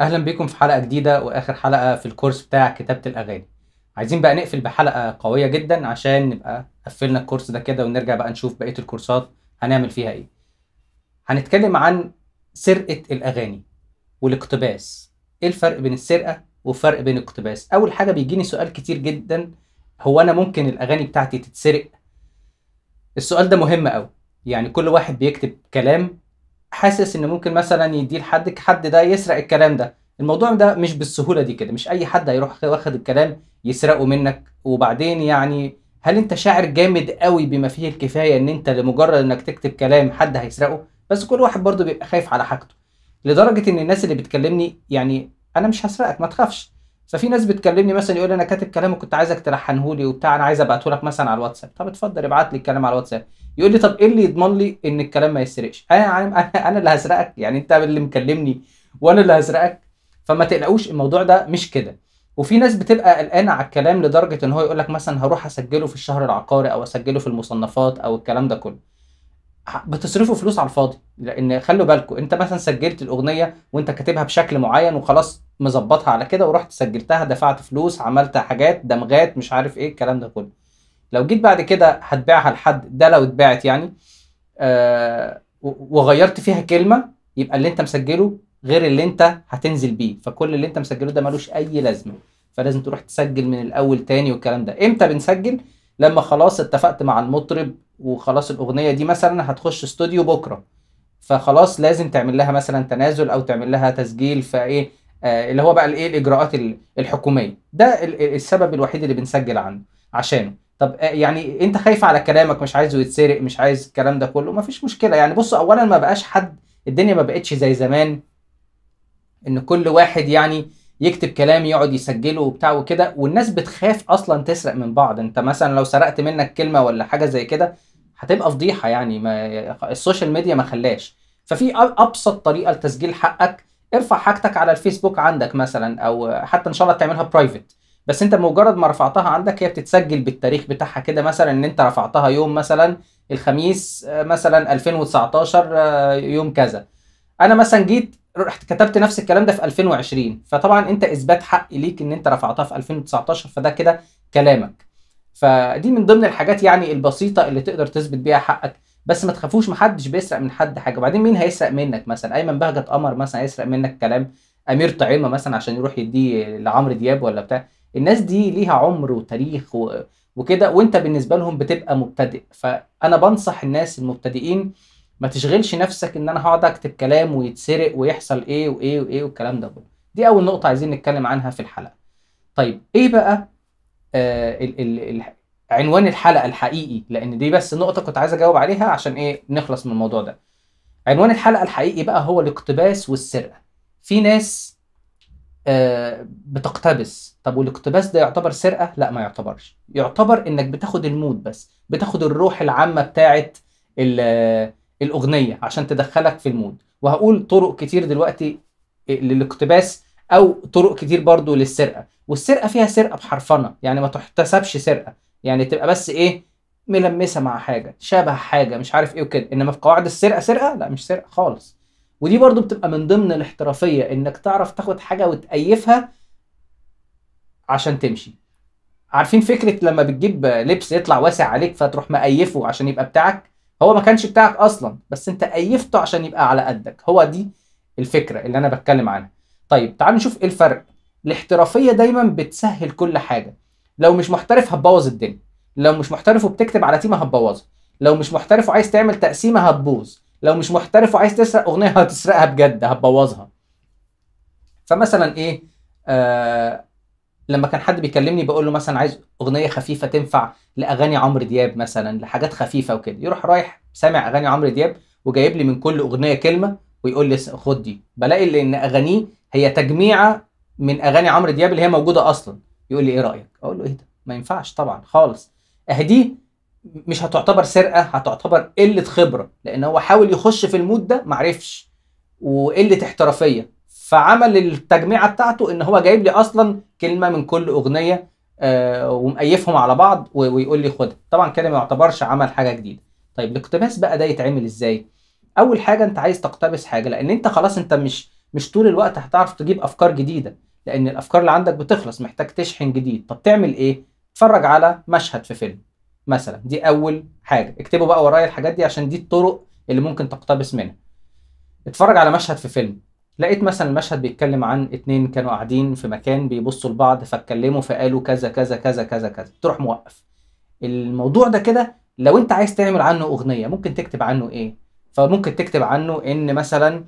أهلا بيكم في حلقة جديدة وآخر حلقة في الكورس بتاع كتابة الأغاني. عايزين بقى نقفل بحلقة قوية جدا عشان نبقى قفلنا الكورس ده كده ونرجع بقى نشوف بقية الكورسات هنعمل فيها إيه. هنتكلم عن سرقة الأغاني والاقتباس. إيه الفرق بين السرقة والفرق بين الاقتباس؟ أول حاجة بيجيني سؤال كتير جدا هو أنا ممكن الأغاني بتاعتي تتسرق؟ السؤال ده مهم قوي يعني كل واحد بيكتب كلام حاسس ان ممكن مثلا يديه لحد حد ده يسرق الكلام ده. الموضوع ده مش بالسهولة دي كده مش أي حد هيروح واخد الكلام يسرقه منك. وبعدين يعني هل أنت شاعر جامد قوي بما فيه الكفاية إن أنت لمجرد إنك تكتب كلام حد هيسرقه؟ بس كل واحد برضه بيبقى خايف على حاجته. لدرجة إن الناس اللي بتكلمني يعني أنا مش هسرقك ما تخافش. ففي ناس بتكلمني مثلا يقول أنا كاتب كلام وكنت عايزك تلحنه لي وبتاع أنا عايز أبعته لك مثلا على الواتساب. طب اتفضل ابعت لي الكلام على الواتساب. يقول لي طب إيه اللي يضمن لي إن الكلام ما يسرقش؟ أنا أنا أنا اللي هسرقك يعني أنت اللي مكلمني وأنا اللي هسرقك. فما تقلقوش الموضوع ده مش كده. وفي ناس بتبقى قلقانة على الكلام لدرجة إن هو يقول لك مثلا هروح أسجله في الشهر العقاري أو أسجله في المصنفات أو الكلام ده كله. بتصرفوا فلوس على الفاضي لأن خلوا بالكم أنت مثلا سجلت الأغنية وأنت كاتبها بشكل معين وخلاص مظبطها على كده ورحت سجلتها دفعت فلوس عملت حاجات دمغات مش عارف إيه الكلام ده كله. لو جيت بعد كده هتبيعها لحد ده لو اتباعت يعني آه وغيرت فيها كلمة يبقى اللي أنت مسجله غير اللي أنت هتنزل بيه. فكل اللي أنت مسجله ده ملوش أي لازمة. فلازم تروح تسجل من الأول تاني والكلام ده. إمتى بنسجل؟ لما خلاص اتفقت مع المطرب وخلاص الأغنية دي مثلا هتخش استوديو بكرة. فخلاص لازم تعمل لها مثلا تنازل أو تعمل لها تسجيل فإيه اللي هو بقى الايه الإجراءات الحكومية. ده السبب الوحيد اللي بنسجل عنه عشانه. طب آه يعني انت خايف على كلامك مش عايزه يتسرق مش عايز الكلام ده كله؟ مفيش مشكلة. يعني بص اولا ما بقاش حد الدنيا ما بقتش زي زمان إن كل واحد يعني يكتب كلام يقعد يسجله وبتاع وكده والناس بتخاف أصلا تسرق من بعض. أنت مثلا لو سرقت منك كلمة ولا حاجة زي كده هتبقى فضيحة يعني ما ال social media ما خلاش. ففي أبسط طريقة لتسجيل حقك ارفع حاجتك على الفيسبوك عندك مثلا أو حتى إن شاء الله تعملها برايفت بس أنت مجرد ما رفعتها عندك هي بتتسجل بالتاريخ بتاعها كده مثلا إن أنت رفعتها يوم مثلا الخميس مثلا 2019 يوم كذا. أنا مثلا جيت رحت كتبت نفس الكلام ده في 2020 فطبعا أنت إثبات حق ليك إن أنت رفعتها في 2019 فده كده كلامك. فدي من ضمن الحاجات يعني البسيطة اللي تقدر تثبت بيها حقك. بس ما تخافوش محدش بيسرق من حد حاجة. وبعدين مين هيسرق منك مثلا؟ أيمن بهجت قمر مثلا هيسرق منك كلام. أمير طعيمة مثلا عشان يروح يديه لعمرو دياب ولا بتاع. الناس دي ليها عمر وتاريخ و... وكده. وأنت بالنسبة لهم بتبقى مبتدئ. فأنا بنصح الناس المبتدئين ما تشغلش نفسك إن أنا هقعد أكتب كلام ويتسرق ويحصل إيه وإيه وإيه والكلام ده كله. دي أول نقطة عايزين نتكلم عنها في الحلقة. طيب إيه بقى؟ آه ال ال عنوان الحلقة الحقيقي لأن دي بس نقطة كنت عايز أجاوب عليها عشان إيه نخلص من الموضوع ده. عنوان الحلقة الحقيقي بقى هو الاقتباس والسرقة. في ناس آه بتقتبس. طب والاقتباس ده يعتبر سرقة؟ لا ما يعتبرش. يعتبر إنك بتاخد ال mood بس بتاخد الروح العامة بتاعه الأغنية عشان تدخلك في ال mood. وهقول طرق كتير دلوقتي للاقتباس أو طرق كتير برضو للسرقة. والسرقة فيها سرقة بحرفنة يعني ما تحتسبش سرقة. يعني تبقى بس إيه ملمسة مع حاجة شبه حاجة مش عارف إيه وكده. إنما في قواعد السرقة سرقة؟ لا مش سرقة خالص. ودي برضو بتبقى من ضمن الاحترافية إنك تعرف تاخد حاجة وتأيفها عشان تمشي. عارفين فكرة لما بتجيب لبس يطلع واسع عليك فتروح مقيفه عشان يبقى بتاعك؟ هو ما كانش بتاعك أصلا بس أنت أيفته عشان يبقى على قدك. هو دي الفكرة اللي أنا بتكلم عنها. طيب تعالوا نشوف إيه الفرق. الاحترافية دايما بتسهل كل حاجة. لو مش محترف هتبوظ الدنيا. لو مش محترف وبتكتب على تيمة هتبوظها لو مش محترف وعايز تعمل تقسيمة هتبوظ. لو مش محترف وعايز تسرق أغنية هتسرقها بجد هتبوظها. فمثلا إيه؟ آه لما كان حد بيكلمني بقول له مثلا عايز أغنية خفيفة تنفع لأغاني عمرو دياب مثلا لحاجات خفيفة وكده. يروح رايح سامع أغاني عمرو دياب وجايب لي من كل أغنية كلمة ويقول لي خد دي. بلاقي إن أغانيه هي تجميعة من أغاني عمرو دياب اللي هي موجودة أصلا. يقول لي إيه رأيك؟ أقول له إيه ده؟ ما ينفعش طبعا خالص. اهي دي مش هتعتبر سرقة هتعتبر قلة خبرة لأن هو حاول يخش في المود ده معرفش وقلة احترافية. فعمل التجميعة بتاعته إن هو جايب لي أصلا كلمة من كل أغنية آه ومقيفهم على بعض ويقول لي خدها طبعا كده ما يعتبرش عمل حاجة جديدة. طيب الاقتباس بقى ده يتعمل إزاي؟ أول حاجة أنت عايز تقتبس حاجة لأن أنت خلاص أنت مش مش طول الوقت هتعرف تجيب أفكار جديدة. لأن الأفكار اللي عندك بتخلص محتاج تشحن جديد. طب تعمل إيه؟ اتفرج على مشهد في فيلم مثلا. دي أول حاجة. اكتبوا بقى ورايا الحاجات دي عشان دي الطرق اللي ممكن تقتبس منها. اتفرج على مشهد في فيلم. لقيت مثلا المشهد بيتكلم عن اتنين كانوا قاعدين في مكان بيبصوا لبعض فاتكلموا فقالوا كذا كذا كذا كذا كذا. تروح موقف. الموضوع ده كده لو أنت عايز تعمل عنه أغنية ممكن تكتب عنه إيه؟ فممكن تكتب عنه إن مثلا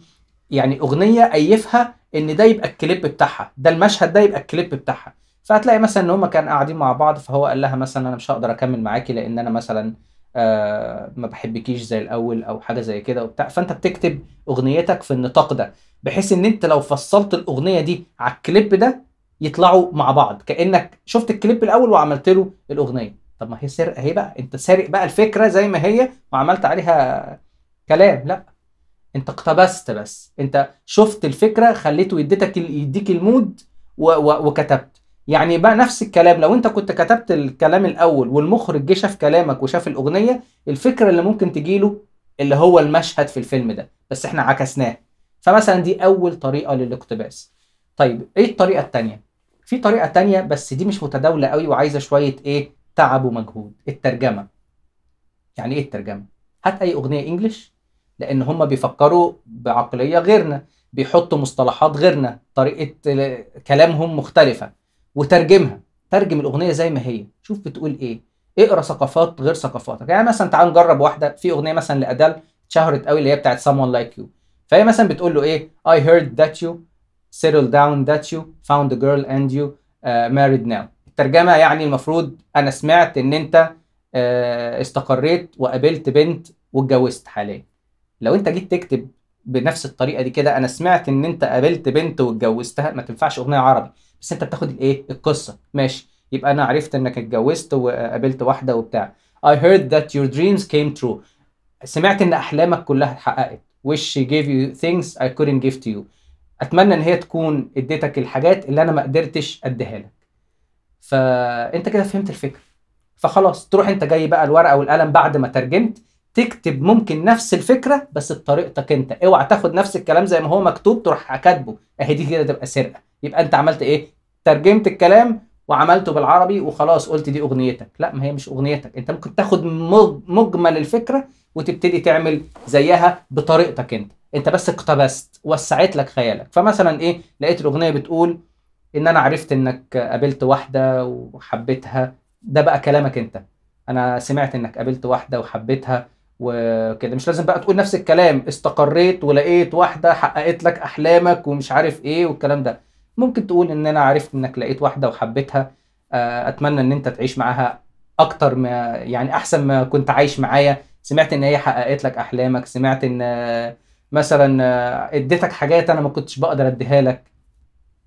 يعني أغنية أيفها إن ده يبقى الكليب بتاعها ده المشهد ده يبقى الكليب بتاعها. فهتلاقي مثلا إن هم كانوا قاعدين مع بعض فهو قال لها مثلا أنا مش هقدر أكمل معاكي لأن أنا مثلا آه ما بحبكيش زي الأول أو حاجة زي كده وبتاع. فأنت بتكتب أغنيتك في النطاق ده بحيث إن أنت لو فصلت الأغنية دي على الكليب ده يطلعوا مع بعض. كأنك شفت الكليب الأول وعملت له الأغنية. طب ما هي سرقه اهي بقى أنت سارق بقى الفكرة زي ما هي وعملت عليها كلام. لا. انت اقتبست بس. انت شفت الفكرة خليته يديتك يديك المود و و وكتبت. يعني بقى نفس الكلام لو انت كنت كتبت الكلام الأول والمخرج جه شاف كلامك وشاف الأغنية الفكرة اللي ممكن تجيله اللي هو المشهد في الفيلم ده. بس إحنا عكسناه. فمثلا دي أول طريقة للاقتباس. طيب إيه الطريقة الثانية في طريقة تانية بس دي مش متداولة قوي وعايزة شوية إيه؟ تعب ومجهود. الترجمة. يعني إيه الترجمة؟ هات أي أغنية انجلش لأن هم بيفكروا بعقلية غيرنا بيحطوا مصطلحات غيرنا طريقة كلامهم مختلفة وترجمها. ترجم الأغنية زي ما هي. شوف بتقول إيه. اقرأ ثقافات غير ثقافاتك. يعني مثلا تعال نجرب واحدة. في أغنية مثلا لادال اتشهرت قوي اللي هي بتاعت someone like you. فهي مثلا بتقول له إيه؟ I heard that you settled down that you found a girl and you uh, married now. الترجمة يعني المفروض أنا سمعت إن أنت uh, استقريت وقابلت بنت واتجوزت حاليا. لو انت جيت تكتب بنفس الطريقة دي كده أنا سمعت إن أنت قابلت بنت واتجوزتها ما تنفعش أغنية عربي بس أنت بتاخد الإيه؟ القصة. ماشي. يبقى أنا عرفت إنك اتجوزت وقابلت واحدة وبتاع. I heard that your dreams came true. سمعت إن أحلامك كلها اتحققت. Wish gave you things I couldn't give to you. أتمنى إن هي تكون اديتك الحاجات اللي أنا ما قدرتش أديها لك. فأنت كده فهمت الفكرة. فخلاص تروح أنت جاي بقى الورقة والقلم بعد ما ترجمت تكتب ممكن نفس الفكرة بس بطريقتك انت. اوعى تاخد نفس الكلام زي ما هو مكتوب تروح كاتبه. اهي دي كده تبقى سرقة. يبقى انت عملت إيه؟ ترجمت الكلام وعملته بالعربي وخلاص قلت دي أغنيتك. لا ما هي مش أغنيتك. انت ممكن تاخد مجمل الفكرة وتبتدي تعمل زيها بطريقتك انت. انت بس اقتبست وسعت لك خيالك. فمثلا إيه؟ لقيت الأغنية بتقول إن أنا عرفت إنك قابلت واحدة وحبيتها. ده بقى كلامك انت. أنا سمعت إنك قابلت واحدة وحبيتها. وكده. مش لازم بقى تقول نفس الكلام استقريت ولقيت واحدة حققت لك أحلامك ومش عارف إيه والكلام ده. ممكن تقول إن أنا عرفت إنك لقيت واحدة وحبيتها أتمنى إن أنت تعيش معاها أكتر ما يعني أحسن ما كنت عايش معايا. سمعت إن هي حققت لك أحلامك سمعت إن مثلا إديتك حاجات أنا ما كنتش بقدر أديها لك.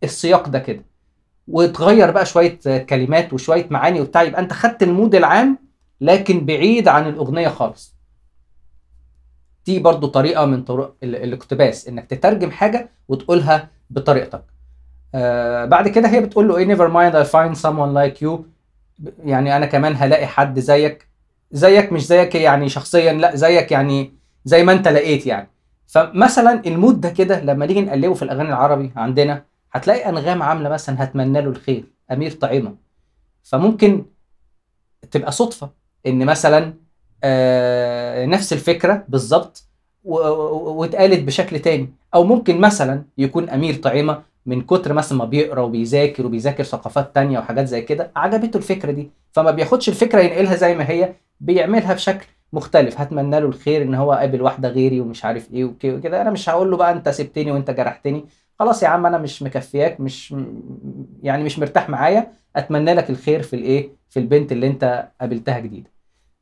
السياق ده كده. وتغير بقى شوية كلمات وشوية معاني وبتاع يبقى أنت خدت المود العام لكن بعيد عن الأغنية خالص. دي برضو طريقة من طرق الاقتباس إنك تترجم حاجة وتقولها بطريقتك. آه بعد كده هي بتقول له إيه never mind I find someone like you. يعني أنا كمان هلاقي حد زيك زيك مش زيك يعني شخصيا لأ زيك يعني زي ما أنت لقيت يعني. فمثلا المود ده كده لما نيجي نقلبه في الأغاني العربي عندنا هتلاقي أنغام عاملة مثلا هتمنى له الخير أمير طعيمه فممكن تبقى صدفة إن مثلا آه نفس الفكرة بالظبط واتقالت بشكل تاني. أو ممكن مثلا يكون أمير طعيمة من كتر مثلا ما بيقرأ وبيذاكر وبيذاكر ثقافات تانية وحاجات زي كده عجبته الفكرة دي. فما بياخدش الفكرة ينقلها زي ما هي بيعملها بشكل مختلف. هتمنى له الخير إن هو قابل واحدة غيري ومش عارف إيه وكده. أنا مش هقول له بقى أنت سبتني وأنت جرحتني. خلاص يا عم أنا مش مكفياك مش يعني مش مرتاح معايا. أتمنى لك الخير في الإيه؟ في البنت اللي أنت قابلتها جديدة.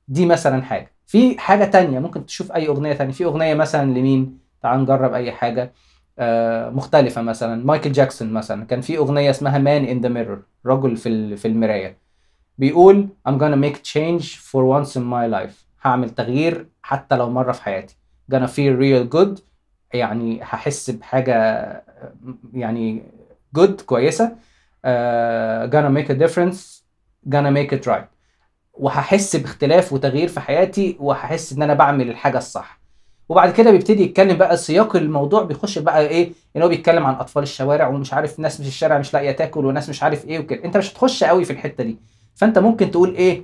دي مثلا حاجة. في حاجة تانية ممكن تشوف أي أغنية تانية. في أغنية مثلا لمين؟ تعال نجرب أي حاجة. آه مختلفة مثلا. مايكل جاكسون مثلا. كان في أغنية اسمها Man in the Mirror رجل في في المراية. بيقول I'm gonna make change for once in my life. هعمل تغيير حتى لو مرة في حياتي. gonna feel real good. يعني هحس بحاجة يعني good كويسة. uh, gonna make a difference. gonna make it right. وهحس باختلاف وتغيير في حياتي وهحس إن أنا بعمل الحاجة الصح. وبعد كده بيبتدي يتكلم بقى سياق الموضوع بيخش بقى إيه إن هو بيتكلم عن أطفال الشوارع ومش عارف ناس في الشارع مش لاقية تاكل وناس مش عارف إيه وكده. أنت مش هتخش قوي في الحتة دي. فأنت ممكن تقول إيه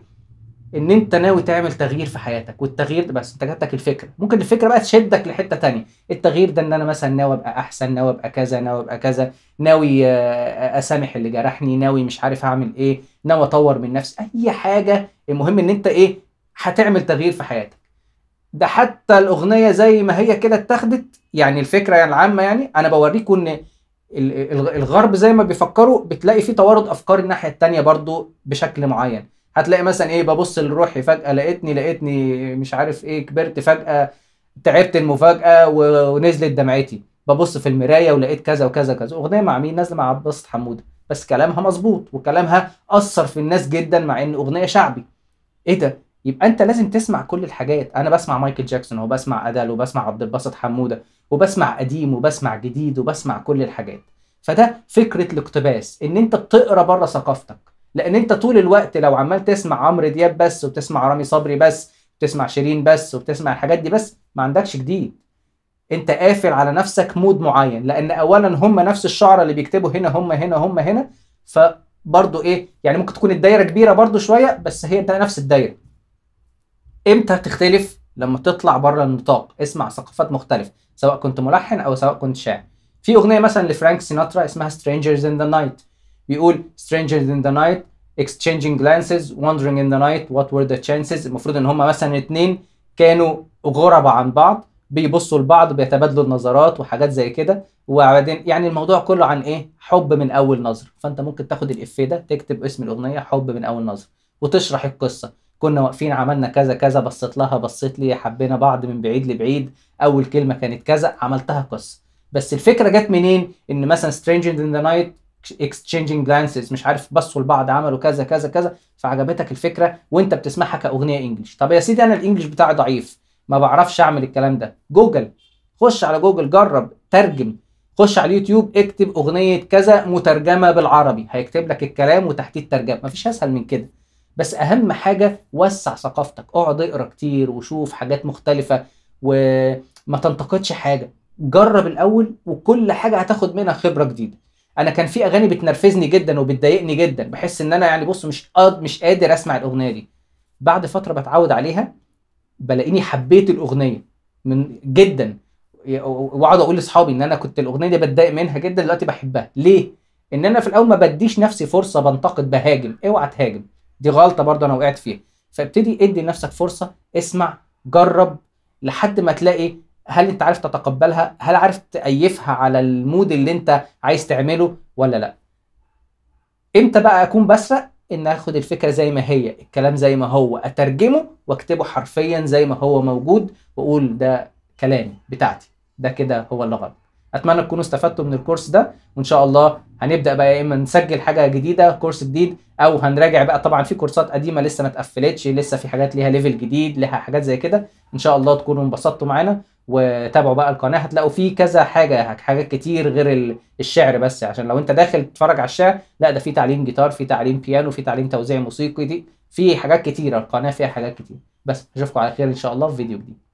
إن أنت ناوي تعمل تغيير في حياتك والتغيير ده بس أنت جاتك الفكرة. ممكن الفكرة بقى تشدك لحتة تانية. التغيير ده إن أنا مثلا ناوي أبقى أحسن ناوي أبقى كذا ناوي أبقى كذا ناوي آه، أسامح اللي جرحني ناوي مش عارف هعمل إيه ناوي أطور من نفسي. أي حاجة المهم إن أنت إيه هتعمل تغيير في حياتك. ده حتى الأغنية زي ما هي كده اتاخدت يعني الفكرة يعني العامة يعني أنا بوريكم إن ال- ال- الغرب زي ما بيفكروا بتلاقي في توارد أفكار الناحية التانية برضو بشكل معين. هتلاقي مثلا إيه ببص لروحي فجأة لقيتني لقيتني مش عارف إيه كبرت فجأة تعبت المفاجأة ونزلت دمعتي. ببص في المراية ولقيت كذا وكذا كذا أغنية مع مين؟ نازلة مع عباس حمودة. بس كلامها مظبوط وكلامها أثر في الناس جدا مع إن أغنية شعبي. إيه ده؟ يبقى أنت لازم تسمع كل الحاجات. أنا بسمع مايكل جاكسون وبسمع ادال وبسمع عبد الباسط حمودة وبسمع قديم وبسمع جديد وبسمع كل الحاجات. فده فكرة الاقتباس إن أنت بتقرأ بره ثقافتك. لأن أنت طول الوقت لو عمال تسمع عمرو دياب بس وبتسمع رامي صبري بس بتسمع شيرين بس وبتسمع الحاجات دي بس ما عندكش جديد. أنت قافل على نفسك مود معين لأن اولا هم نفس الشعراء اللي بيكتبوا هنا هم هنا هم هنا. فبرضه إيه يعني ممكن تكون الدايرة كبيرة برضه شوية بس هي ده نفس الدايرة. إمتى تختلف؟ لما تطلع بره النطاق. اسمع ثقافات مختلفة سواء كنت ملحن أو سواء كنت شاعر. في أغنية مثلا لفرانك سيناترا اسمها Strangers in the Night. بيقول Strangers in the night exchanging glances wondering in the night what were the chances. المفروض إن هما مثلا اتنين كانوا غربة عن بعض بيبصوا لبعض بيتبادلوا النظرات وحاجات زي كده. وبعدين يعني الموضوع كله عن إيه؟ حب من أول نظر. فأنت ممكن تاخد الإفيه ده تكتب اسم الأغنية حب من أول نظر وتشرح القصة. كنا واقفين عملنا كذا كذا بصيت لها بصيت لي حبينا بعض من بعيد لبعيد أول كلمة كانت كذا عملتها قصة. بس الفكرة جت منين؟ إن مثلا strangers in the night exchanging glances مش عارف بصوا لبعض عملوا كذا كذا كذا. فعجبتك الفكرة وانت بتسمعها كأغنية English طب يا سيدي أنا ال English بتاعي ضعيف. ما بعرفش أعمل الكلام ده. جوجل خش على جوجل جرب ترجم. خش على اليوتيوب اكتب أغنية كذا مترجمة بالعربي. هيكتب لك الكلام وتحتيه الترجمة. مفيش أسهل من كده. بس أهم حاجة وسع ثقافتك. اقعد اقرأ كتير وشوف حاجات مختلفة وما تنتقدش حاجة. جرب الأول وكل حاجة هتاخد منها خبرة جديدة. أنا كان في اغاني بتنرفزني جدا وبتضايقني جدا. بحس ان أنا يعني بص مش قاد مش قادر اسمع الاغنية دي. بعد فترة بتعود عليها بلاقيني حبيت الاغنية من جدا. واقعد أقول لاصحابي ان أنا كنت الاغنية دي بتضايق منها جدا دلوقتي بحبها. ليه؟ ان أنا في الأول ما بديش نفسي فرصة بنتقد بهاجم. اوعى تهاجم. دي غلطة برضه أنا وقعت فيها. فابتدي ادي لنفسك فرصة اسمع جرب لحد ما تلاقي هل انت عارف تتقبلها؟ هل عارف تأيفها على المود اللي انت عايز تعمله ولا لا؟ إمتى بقى اكون بسرق؟ ان اخد الفكرة زي ما هي الكلام زي ما هو اترجمه واكتبه حرفيا زي ما هو موجود واقول ده كلامي بتاعتي ده كده هو اللي غلط اتمنى تكونوا استفدتوا من الكورس ده وان شاء الله هنبدأ بقى يا إما نسجل حاجة جديدة كورس جديد أو هنراجع بقى طبعا في كورسات قديمة لسه ما اتقفلتش لسه في حاجات ليها level جديد ليها حاجات زي كده. إن شاء الله تكونوا انبسطتوا معانا. وتابعوا بقى القناة هتلاقوا فيه كذا حاجة حاجات كتير غير ال- الشعر بس عشان لو انت داخل تتفرج على الشعر لا ده في تعليم جيتار في تعليم بيانو في تعليم توزيع موسيقي دي في حاجات كتيرة القناة فيها حاجات كتير. بس أشوفكم على خير إن شاء الله في فيديو جديد.